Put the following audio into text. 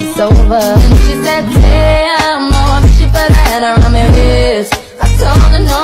relax, it's over She said, damn, no, I'm cheaper than that around my wrist." I told her no